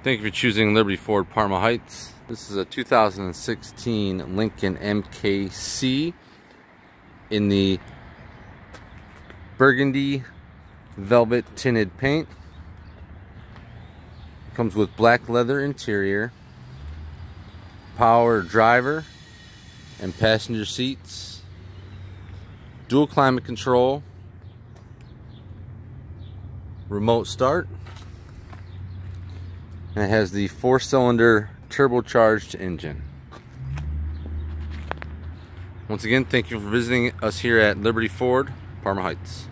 Thank you for choosing Liberty Ford Parma Heights. This is a 2016 Lincoln MKC in the burgundy velvet tinted paint. Comes with black leather interior, power driver and passenger seats, dual climate control, remote start, and it has the four cylinder turbocharged engine. Once again, thank you for visiting us here at Liberty Ford, Parma Heights.